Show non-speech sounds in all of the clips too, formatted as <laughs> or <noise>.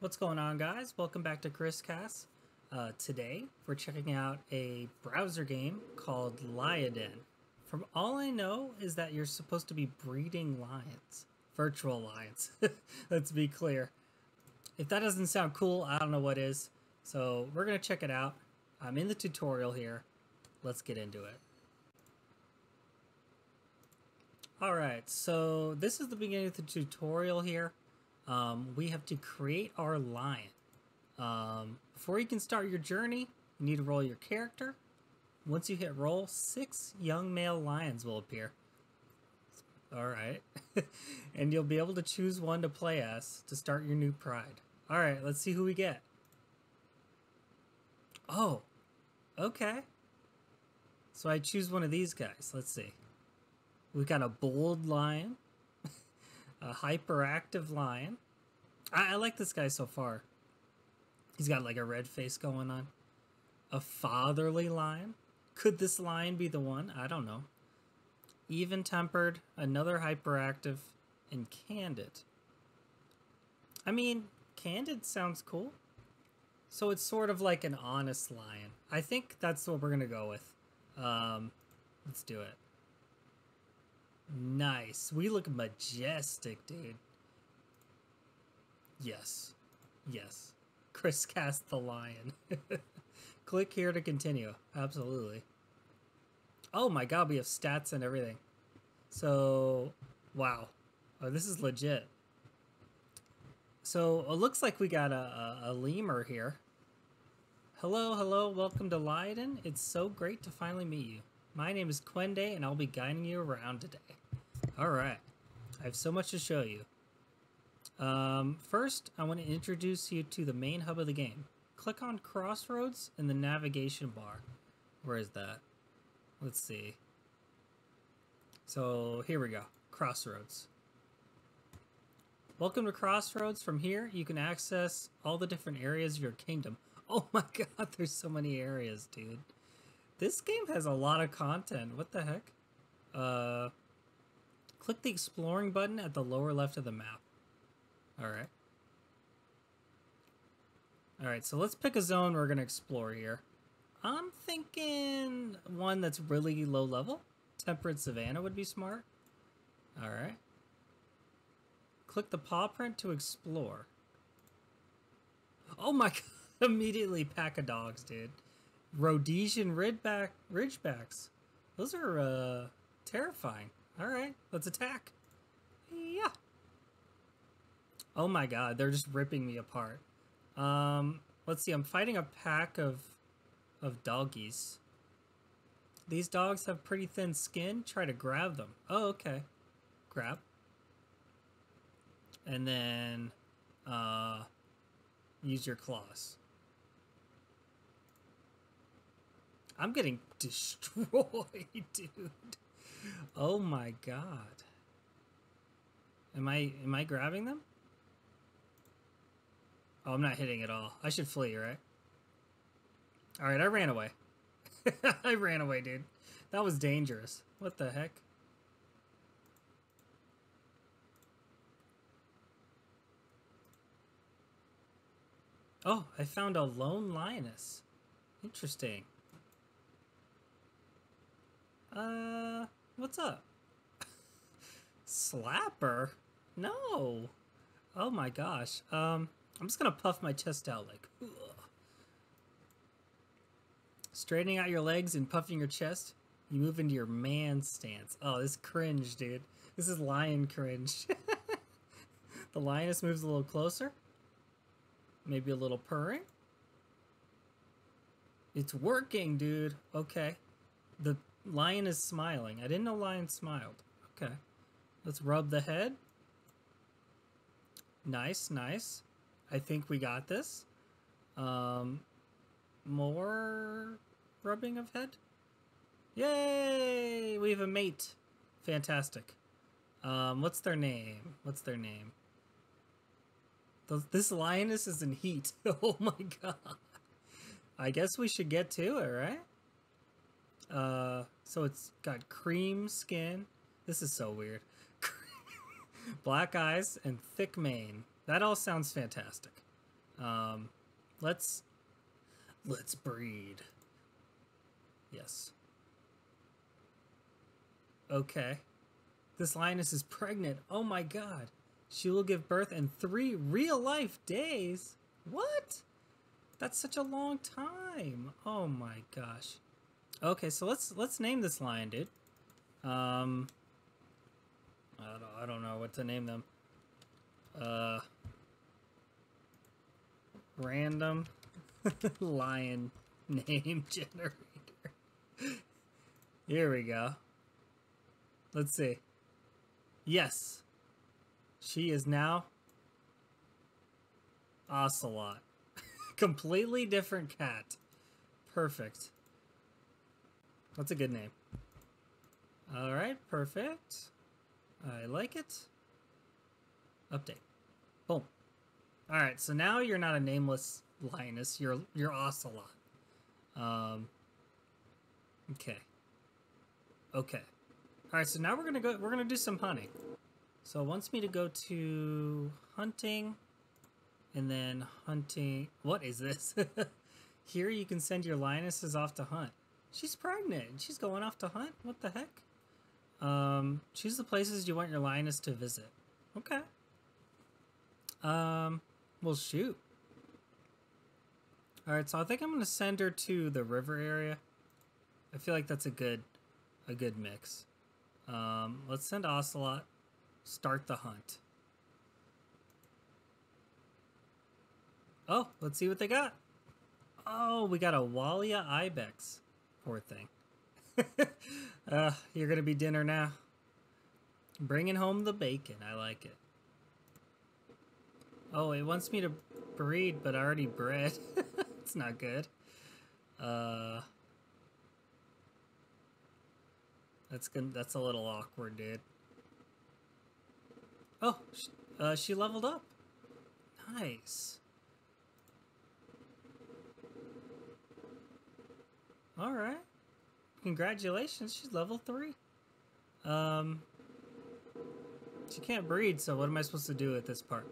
What's going on guys? Welcome back to Chris Cast. Uh, today we're checking out a browser game called Lioden. From all I know is that you're supposed to be breeding lions. Virtual lions. <laughs> Let's be clear. If that doesn't sound cool, I don't know what is. So we're going to check it out. I'm in the tutorial here. Let's get into it. Alright, so this is the beginning of the tutorial here. Um, we have to create our lion. Um, before you can start your journey, you need to roll your character. Once you hit roll, six young male lions will appear. Alright. <laughs> and you'll be able to choose one to play as to start your new pride. Alright, let's see who we get. Oh, okay. So I choose one of these guys. Let's see. We've got a bold lion, a hyperactive lion. I, I like this guy so far. He's got like a red face going on. A fatherly lion. Could this lion be the one? I don't know. Even tempered, another hyperactive, and candid. I mean, candid sounds cool. So it's sort of like an honest lion. I think that's what we're gonna go with. Um, let's do it. Nice. We look majestic, dude. Yes. Yes. Chris cast the lion. <laughs> Click here to continue. Absolutely. Oh my god, we have stats and everything. So, wow. Oh, this is legit. So, it looks like we got a, a, a lemur here. Hello, hello, welcome to Lioden. It's so great to finally meet you. My name is Quende, and I'll be guiding you around today. Alright. I have so much to show you. Um, first, I want to introduce you to the main hub of the game. Click on Crossroads in the navigation bar. Where is that? Let's see. So, here we go. Crossroads. Welcome to Crossroads. From here, you can access all the different areas of your kingdom. Oh my <laughs> god, there's so many areas, dude. This game has a lot of content. What the heck? Uh, click the exploring button at the lower left of the map. Alright. Alright, so let's pick a zone we're going to explore here. I'm thinking one that's really low level. Temperate Savannah would be smart. Alright. Click the paw print to explore. Oh my <laughs> god, immediately pack of dogs, dude. Rhodesian ridgeback ridgebacks. Those are uh, terrifying. All right, let's attack. Yeah. Oh my god, they're just ripping me apart. Um, let's see. I'm fighting a pack of of doggies. These dogs have pretty thin skin. Try to grab them. Oh, okay. Grab. And then uh, use your claws. I'm getting <laughs> destroyed, dude. Oh my god. Am I am I grabbing them? Oh, I'm not hitting at all. I should flee, right? Alright, I ran away. <laughs> I ran away, dude. That was dangerous. What the heck? Oh, I found a lone lioness. Interesting. Uh, what's up? <laughs> Slapper? No. Oh my gosh. Um, I'm just gonna puff my chest out like. Ugh. Straightening out your legs and puffing your chest, you move into your man stance. Oh, this cringe, dude. This is lion cringe. <laughs> the lioness moves a little closer. Maybe a little purring. It's working, dude. Okay. The Lion is smiling. I didn't know lion smiled. Okay. Let's rub the head. Nice, nice. I think we got this. Um, more rubbing of head. Yay! We have a mate. Fantastic. Um, what's their name? What's their name? This lioness is in heat. <laughs> oh my god. I guess we should get to it, right? Uh, so it's got cream skin. This is so weird. <laughs> Black eyes and thick mane. That all sounds fantastic. Um, let's let's breed. Yes. Okay. This lioness is pregnant. Oh my god. She will give birth in three real life days. What? That's such a long time. Oh my gosh. Okay, so let's let's name this lion, dude. Um, I don't, I don't know what to name them. Uh, random <laughs> lion name <laughs> generator. Here we go. Let's see. Yes. She is now Ocelot. <laughs> Completely different cat. Perfect. That's a good name. Alright, perfect. I like it. Update. Boom. Alright, so now you're not a nameless lioness, you're you're Ocelot. Um Okay. Okay. Alright, so now we're gonna go we're gonna do some hunting. So it wants me to go to hunting and then hunting what is this? <laughs> Here you can send your lionesses off to hunt. She's pregnant. She's going off to hunt. What the heck? Um, choose the places you want your lioness to visit. Okay. Um, well, shoot. All right, so I think I'm gonna send her to the river area. I feel like that's a good, a good mix. Um, let's send Ocelot. Start the hunt. Oh, let's see what they got. Oh, we got a Walia Ibex. Poor thing. <laughs> uh, you're gonna be dinner now. Bringing home the bacon. I like it. Oh, it wants me to breed, but I already bred. <laughs> it's not good. Uh, that's good. That's a little awkward, dude. Oh, uh, she leveled up. Nice. All right. Congratulations, she's level 3. Um, she can't breed, so what am I supposed to do at this part?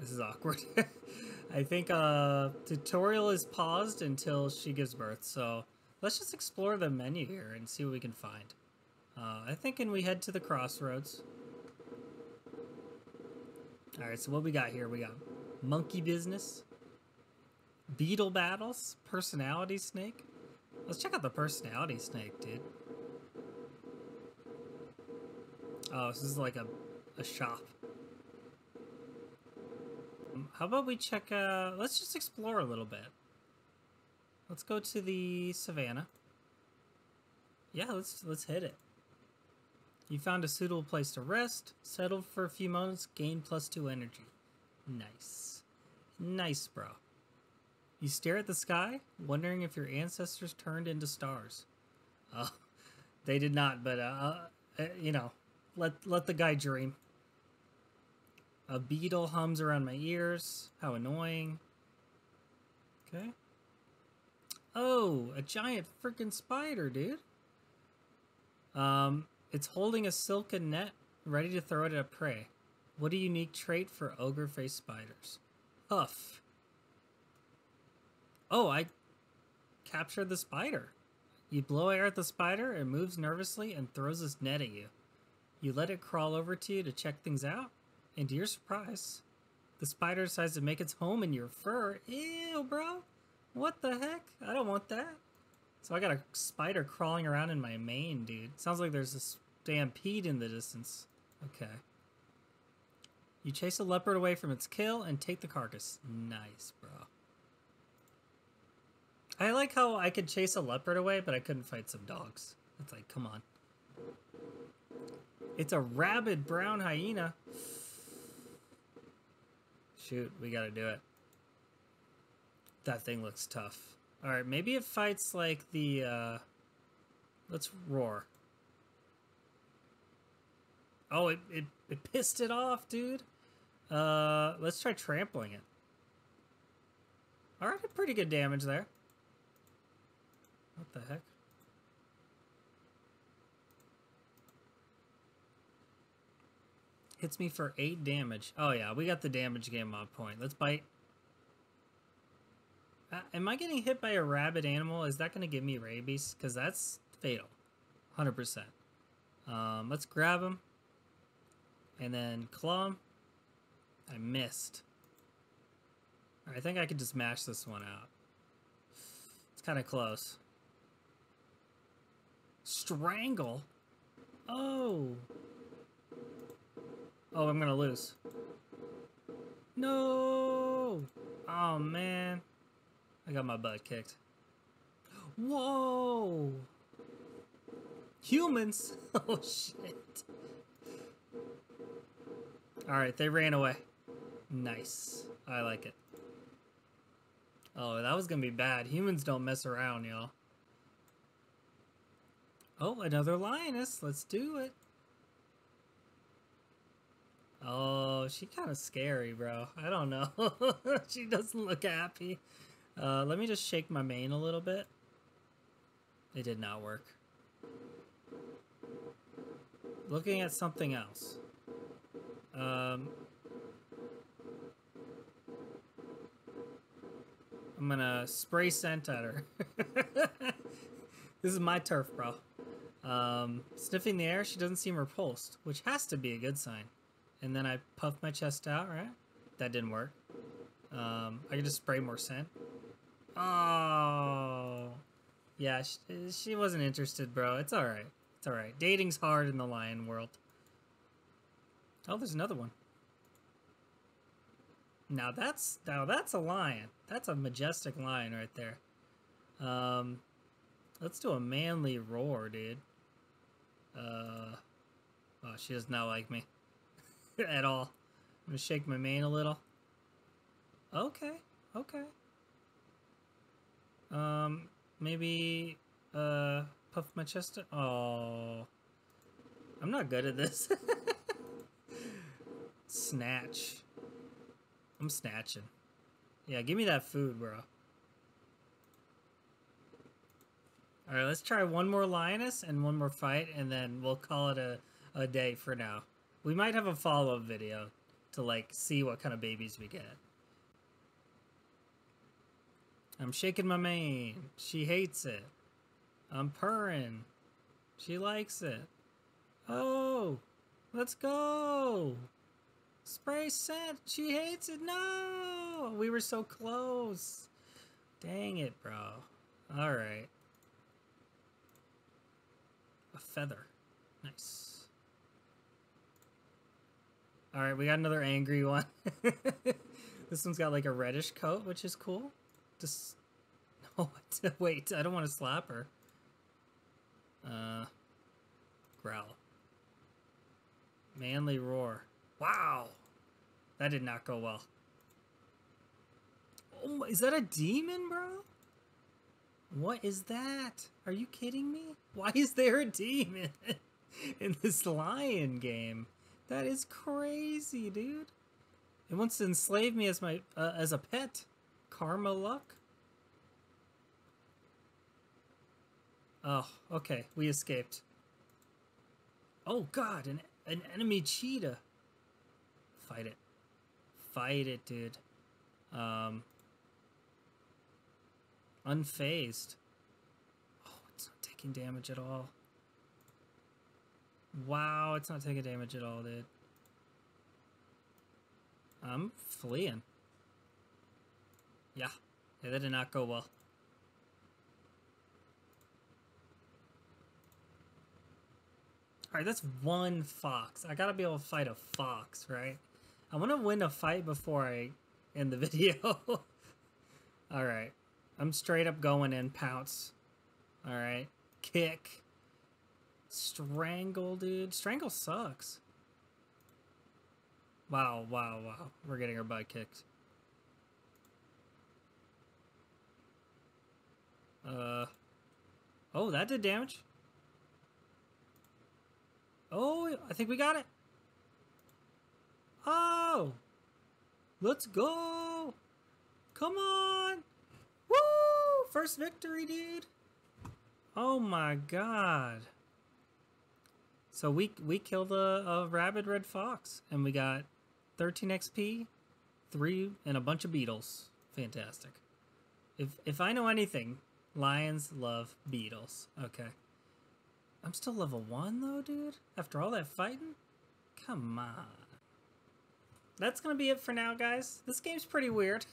This is awkward. <laughs> I think uh, tutorial is paused until she gives birth, so let's just explore the menu here and see what we can find. Uh, I think and we head to the crossroads. Alright, so what we got here? We got monkey business, beetle battles, personality snake, Let's check out the personality snake, dude. Oh, this is like a, a shop. Um, how about we check, uh, let's just explore a little bit. Let's go to the savannah. Yeah, let's, let's hit it. You found a suitable place to rest, settled for a few moments, gain plus two energy. Nice. Nice, bro. You stare at the sky, wondering if your ancestors turned into stars. Uh, they did not, but, uh, uh, you know, let, let the guy dream. A beetle hums around my ears. How annoying. Okay. Oh, a giant freaking spider, dude. Um, it's holding a silken net, ready to throw it at a prey. What a unique trait for ogre-faced spiders. Huff. Oh, I captured the spider. You blow air at the spider, it moves nervously and throws its net at you. You let it crawl over to you to check things out, and to your surprise, the spider decides to make its home in your fur. Ew, bro. What the heck? I don't want that. So I got a spider crawling around in my mane, dude. Sounds like there's a stampede in the distance. Okay. You chase a leopard away from its kill and take the carcass. Nice, bro. I like how I could chase a leopard away, but I couldn't fight some dogs. It's like, come on. It's a rabid brown hyena. Shoot, we gotta do it. That thing looks tough. Alright, maybe it fights like the, uh... Let's roar. Oh, it, it, it pissed it off, dude. Uh, let's try trampling it. Alright, pretty good damage there. What the heck? Hits me for 8 damage. Oh yeah, we got the damage game on point. Let's bite. Uh, am I getting hit by a rabid animal? Is that going to give me rabies? Because that's fatal. 100%. Um, let's grab him. And then claw him. I missed. I think I could just mash this one out. It's kind of close. Strangle? Oh. Oh, I'm to lose. No! Oh, man. I got my butt kicked. Whoa! Humans? <laughs> Oh, shit. Alright, they ran away. Nice. I like it. Oh, that was gonna be bad. Humans don't mess around, y'all. Oh, another lioness. Let's do it. Oh, she kind of scary, bro. I don't know. <laughs> she doesn't look happy. Uh, let me just shake my mane a little bit. It did not work. Looking at something else. Um, I'm gonna spray scent at her. <laughs> this is my turf, bro. Um, sniffing the air, she doesn't seem repulsed, which has to be a good sign. And then I puff my chest out, right? That didn't work. Um, I can just spray more scent. Oh, yeah, she, she wasn't interested, bro. It's all right. It's all right. Dating's hard in the lion world. Oh, there's another one. Now that's now that's a lion. That's a majestic lion right there. Um, let's do a manly roar, dude. Uh, oh, she does not like me <laughs> at all. I'm gonna shake my mane a little. Okay, okay. Um, maybe uh, puff my chest. Oh, I'm not good at this. <laughs> Snatch. I'm snatching. Yeah, give me that food, bro. Alright, let's try one more lioness and one more fight, and then we'll call it a, a day for now. We might have a follow-up video to, like, see what kind of babies we get. I'm shaking my mane. She hates it. I'm purring. She likes it. Oh, let's go. Spray scent. She hates it. No, we were so close. Dang it, bro. All right. A feather. Nice. All right, we got another angry one. <laughs> this one's got like a reddish coat, which is cool. Just <laughs> oh wait, I don't want to slap her. Uh, growl. Manly roar. Wow. That did not go well. Oh, is that a demon, bro? What is that? Are you kidding me? Why is there a demon <laughs> in this lion game? That is crazy, dude. It wants to enslave me as my uh, as a pet. Karma luck. Oh, okay. We escaped. Oh god, an an enemy cheetah. Fight it. Fight it, dude. Um, unfazed. Oh, it's not taking damage at all. Wow, it's not taking damage at all, dude. I'm fleeing. Yeah. Yeah, that did not go well. Alright, that's one fox. I gotta be able to fight a fox, right? I want to win a fight before I end the <laughs> video. Alright. I'm straight up going in pounce. Alright. Kick. Strangle, dude. Strangle sucks. Wow, wow, wow. We're getting our butt kicked. Uh. Oh, that did damage. Oh, I think we got it. Oh! Let's go! Come on! First victory, dude! Oh my god. So we we killed a, a rabid red fox, and we got 13 XP, three, and a bunch of beetles. Fantastic. If if I know anything, lions love beetles. Okay. I'm still level one though, dude. After all that fighting, come on. That's gonna be it for now, guys. This game's pretty weird.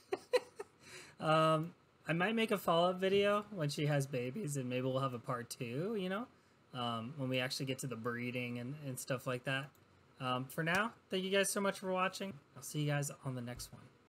<laughs> um, I might make a follow-up video when she has babies, and maybe we'll have a part two. You know, um, when we actually get to the breeding and and stuff like that. Um, for now, thank you guys so much for watching. I'll see you guys on the next one.